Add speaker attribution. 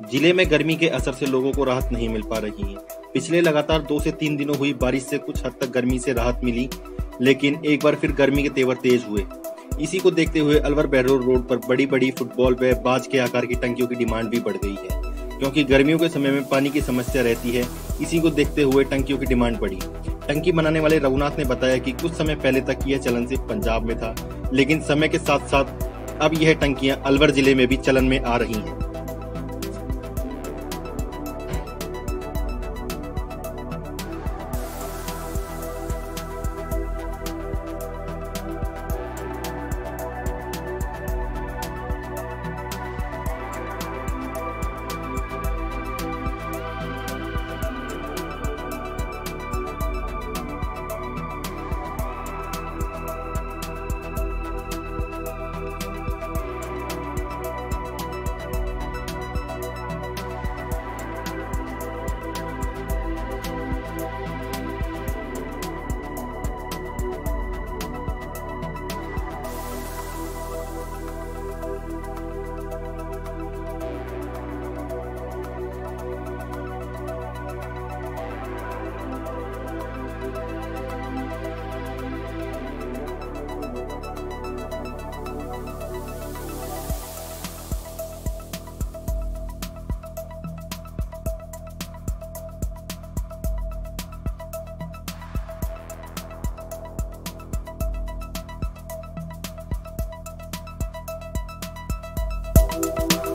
Speaker 1: ज़िले में गर्मी के असर से लोगों को राहत नहीं मिल पा रही है। पिछले लगातार दो से तीन दिनों हुई बारिश से कुछ हद तक गर्मी से राहत मिली, लेकिन एक बार फिर गर्मी के तेवर तेज हुए। इसी को देखते हुए अलवर बहरोड रोड पर बड़ी बड़ी फुटबॉल व बाज के आकार की टंकियों की डिमांड भी बढ़ गई है, क्योंकि गर्मियों के समय में पानी की समस्या रहती है। इसी को देखते हुए टंकियों की डिमांड बढ़ी। टंकी बनाने वाले रघुनाथ ने बताया कि कुछ समय पहले तक यह चलन सिर्फ़ पंजाब में था, लेकिन समय के साथ साथ अब यह टंकियाँ अलवर ज़िले में भी चलन में आ रही हैं।
Speaker 2: Bye.